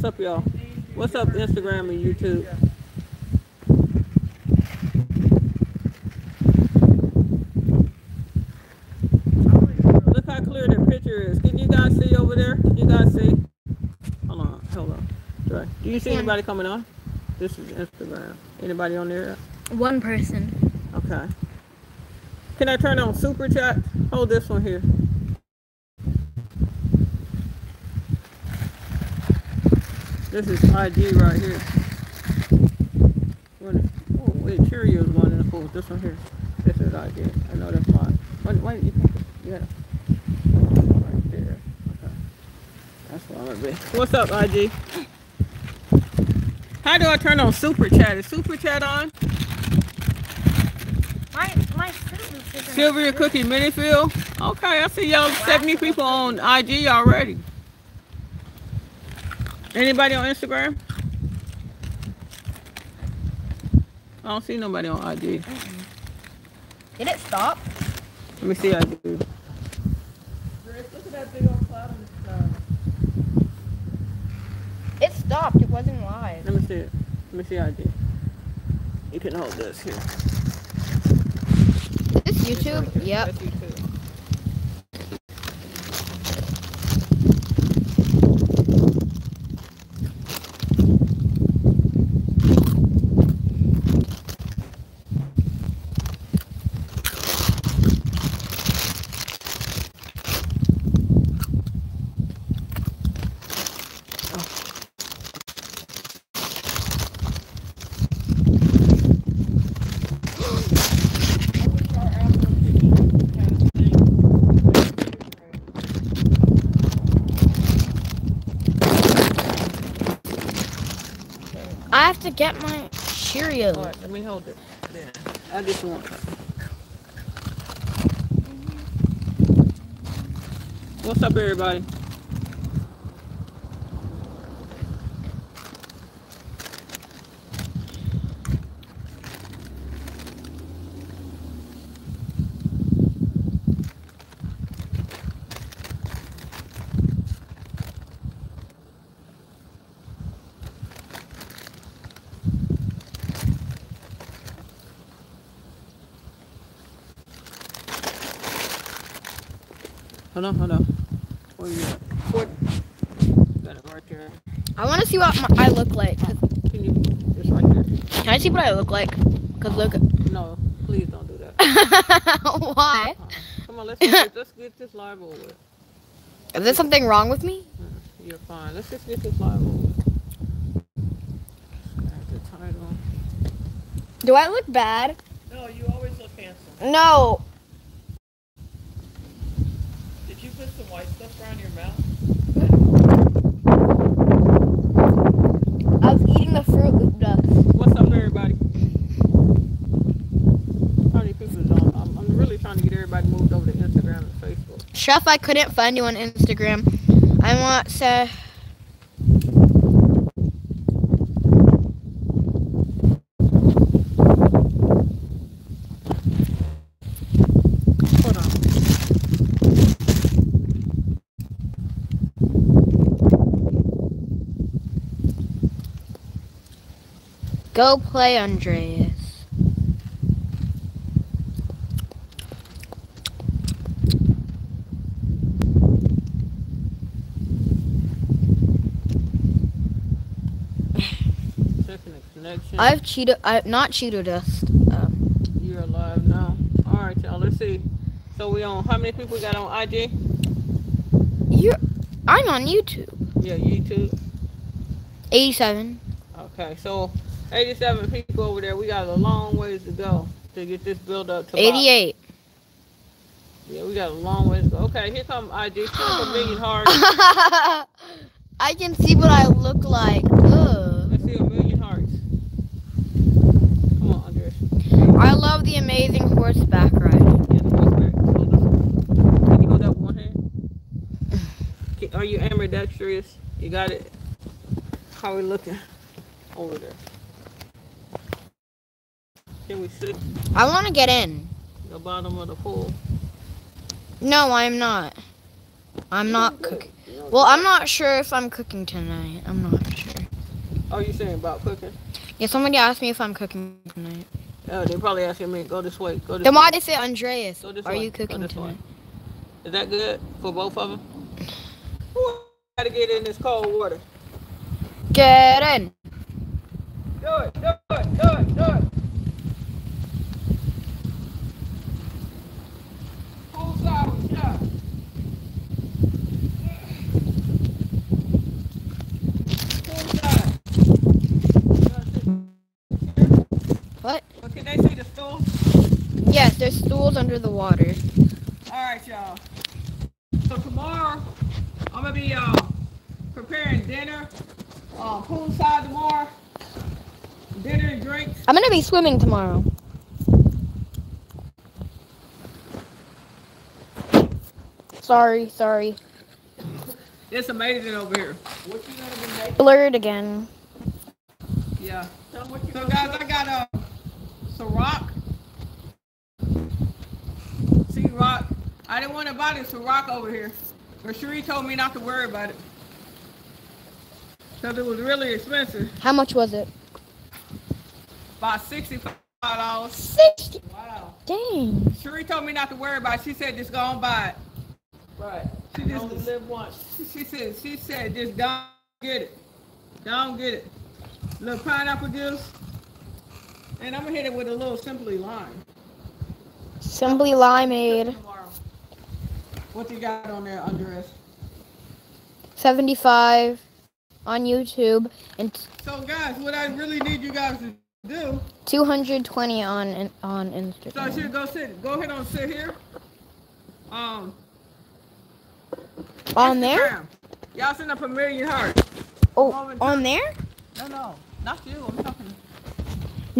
What's up, y'all? What's up, Instagram and YouTube? Look how clear the picture is. Can you guys see over there? Can you guys see? Hold on, hold on. Do you see anybody coming on? This is Instagram. Anybody on there? One person. Okay. Can I turn on super chat? Hold this one here. This is IG right here. Is- Oh, wait, Cheerios one in the pool. This one here. This is IG. I know that's mine. Wait, wait, you can, yeah. Right there. Okay. That's what I'm gonna be. What's up, IG? How do I turn on super chat? Is super chat on? My my. Sylvia Cookie Minifield. Okay, I see y'all 70 people on IG already. Anybody on Instagram? I don't see nobody on IG. Did it stop? Let me see IG. Look at that big old cloud in the sky. It stopped. It wasn't live. Let me see it. Let me see IG. You can hold this here. Is this YouTube? Yep. I have to get my Cheerios. All right, let me hold it. Yeah. I just want. What's up, everybody? Hold on, hold on. Where you at? What? Got it right there. I want to see what my, I look like. Can you? Just right there. Can I see what I look like? Cause look. No, please don't do that. Why? Uh-uh. Come on, let's get, let's get this live over with. Is there something wrong with me? Mm-hmm. You're fine. Let's just get this live over with. The title. Do I look bad? No, you always look handsome. No. Did you put some white stuff around your mouth? I was eating the Fruit Loop dust. What's up, everybody? How many people is on? I'm, I'm really trying to get everybody moved over to Instagram and Facebook. Chef, I couldn't find you on Instagram. I want to. Go play, Andreas. The connection. I have Cheeto. I have not Cheeto dust. Um, You're alive now. All right, y'all. Let's see. So we on? How many people we got on IG? you're. I'm on YouTube. Yeah, YouTube. 87. Okay, so 87 people over there. We got a long ways to go to get this build up to about- 88. Yeah, we got a long ways to go. Okay, here come IG. Up a million hearts. I can see what I look like. Ugh. Let's see a million hearts. Come on, Andres. I love the amazing horseback riding. Yeah, the horseback. Hold on. Can you hold that one hand? Are you ambidextrous? You got it? How are we looking over there? Can we sit I want to get in. the bottom of the pool? No, I'm not. I'm not cooking. Well, I'm not sure if I'm cooking tonight. I'm not sure. Are you saying about cooking? Yeah, somebody asked me if I'm cooking tonight. Oh, they probably asking me. Go this way. Go this Then way. why they say Andreas? Are way. you cooking tonight? Is that good for both of them? Who gotta get in this cold water? Get in. Do it, do it, do it, do it. Poolside. What? Well, can they see the stool? Yes, there's stools under the water. All right, y'all. So tomorrow, I'm gonna be uh, preparing dinner. Uh, poolside tomorrow. Dinner and drinks. I'm gonna be swimming tomorrow. Sorry, sorry. It's amazing over here. What you gonna be making? Blurred again. Yeah. So guys, I got uh, Ciroc. See rock. I didn't want to buy this Ciroc over here, but Cherie told me not to worry about it. Cause it was really expensive, How much was it? about sixty-five dollars. Sixty. Wow. Dang. Cherie told me not to worry about it. She said just go and buy it. Right. She just Only live once. She said she said just don't get it. Don't get it. Little pineapple juice. And I'm gonna hit it with a little simply lime. Simply limeade. What you got on there, Andres? 75 on YouTube and So guys, what I really need you guys to do, 220 on on on so I should go sit go ahead and sit here. Um On there? Y'all send up a million hearts. Oh, on there? No, no, not you. I'm talking.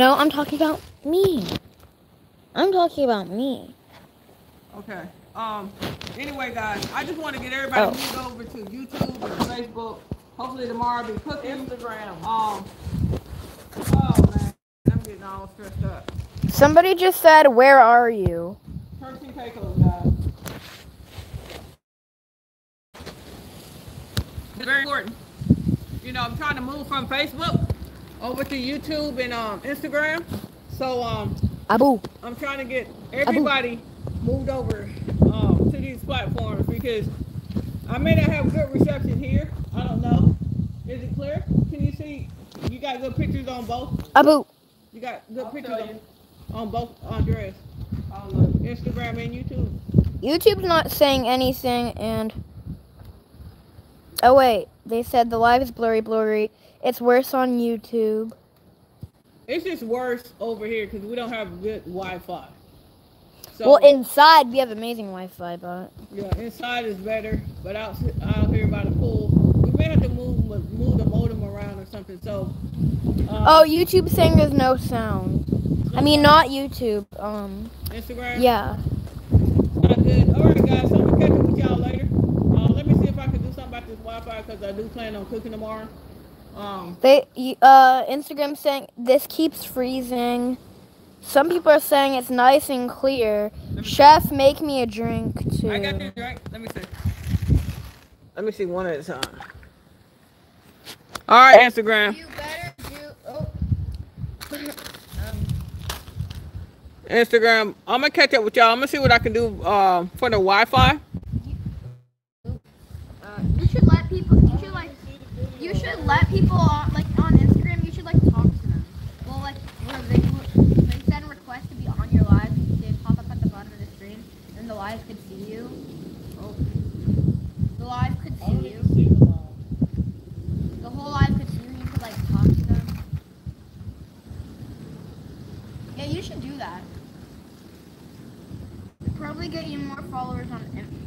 No, I'm talking about me. I'm talking about me. Okay. Um. Anyway, guys, I just want to get everybody Oh. moved over to YouTube and Facebook. Hopefully tomorrow I'll be cooking. Instagram. Um. Oh man, I'm getting all stressed up. Somebody just said, "Where are you?" Turkey Pecos, guys. It's very important. You know, I'm trying to move from Facebook over to YouTube and um Instagram. So um, Abu. I'm trying to get everybody moved over um, to these platforms because I may not have good reception here. I don't know. Is it clear? Can you see? You got good pictures on both. Abu. You got good I'll pictures on, on both Andres, on Instagram and YouTube. YouTube's not saying anything, and oh wait, they said the live is blurry, blurry. It's worse on YouTube. It's just worse over here because we don't have good Wi-Fi. So, well, inside we have amazing Wi-Fi, but yeah, inside is better, but out out here by the pool, we may have to move move the modem around or something. So, um, oh, YouTube saying there's no sound. I mean, not YouTube. Um, Instagram. yeah. Not good. All right, guys. So I'm gonna catch up with y'all later. Uh, let me see if I can do something about this Wi-Fi because I do plan on cooking tomorrow. Um, They uh Instagram saying this keeps freezing. Some people are saying it's nice and clear. let me see. Chef, make me a drink too. I got this right. Let me see. Let me see one at a time. All right, Instagram. You better do. Oh. Instagram. I'm gonna catch up with y'all. I'm gonna see what I can do uh, for the Wi-Fi. Uh, you should let people. You should like. You should let people on like on Instagram. You should like talk to them. Well, like where they they send requests to be on your live. They pop up at the bottom of the screen, and the live could see you. Oh. The live could see you. see. The whole live could see you. You could like talk to them. Yeah, you should do that. It'd probably get you more followers on more